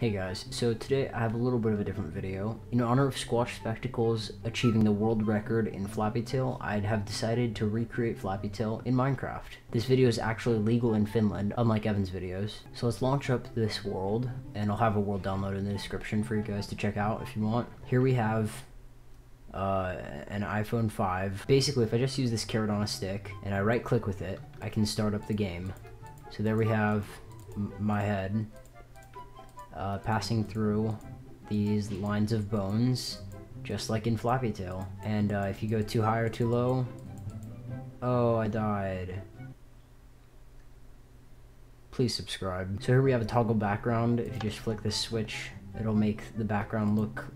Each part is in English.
Hey guys, so today I have a little bit of a different video. In honor of Squatch Spectacles achieving the world record in Flappy Tail, I'd have decided to recreate Flappy Tail in Minecraft. This video is actually legal in Finland, unlike Evan's videos. So let's launch up this world, and I'll have a world download in the description for you guys to check out if you want. Here we have uh, an iPhone 5. Basically, if I just use this carrot on a stick, and I right click with it, I can start up the game. So there we have my head uh, passing through these lines of bones, just like in Flappy Tail. And uh, if you go too high or too low, oh, I died. Please subscribe. So here we have a toggle background. If you just flick this switch, it'll make the background look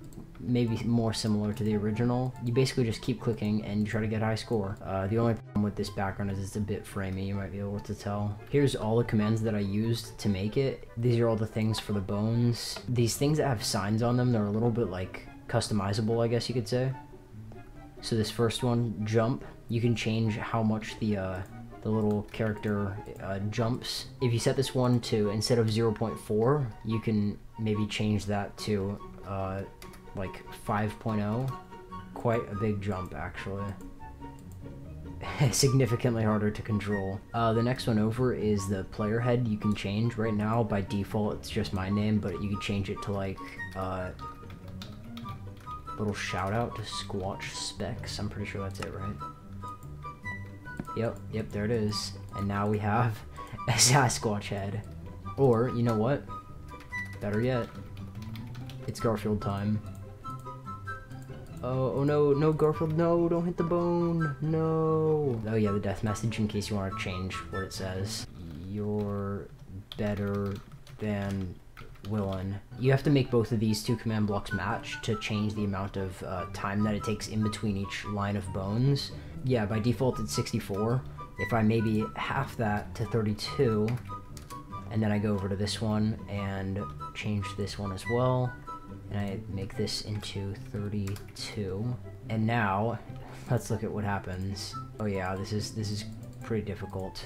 maybe more similar to the original. You basically just keep clicking and try to get high score. Uh, the only problem with this background is it's a bit framey, you might be able to tell. Here's all the commands that I used to make it. These are all the things for the bones. These things that have signs on them, they're a little bit like customizable, I guess you could say. So this first one, jump, you can change how much the uh, the little character uh, jumps. If you set this one to, instead of 0.4, you can maybe change that to uh, like 5.0. Quite a big jump, actually. Significantly harder to control. Uh, the next one over is the player head you can change. Right now, by default, it's just my name, but you can change it to like, uh, little shout out to Squatch Specs. I'm pretty sure that's it, right? Yep, yep, there it is. And now we have a Sasquatch head. Or, you know what? Better yet, it's Garfield time. Oh, oh no, no, Garfield, no, don't hit the bone, no. Oh yeah, the death message in case you want to change what it says. You're better than Willen. You have to make both of these two command blocks match to change the amount of uh, time that it takes in between each line of bones. Yeah, by default it's 64. If I maybe half that to 32, and then I go over to this one and change this one as well, and I make this into 32. And now, let's look at what happens. Oh yeah, this is this is pretty difficult.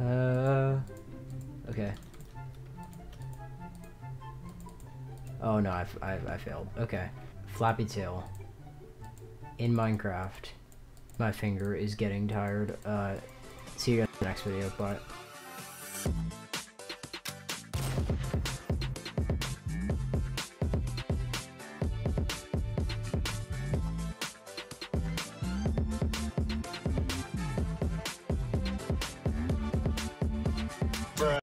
Uh, okay. Oh no, I, I, I failed. Okay. Flappy Tail. In Minecraft. My finger is getting tired. Uh, see you guys in the next video. Bye.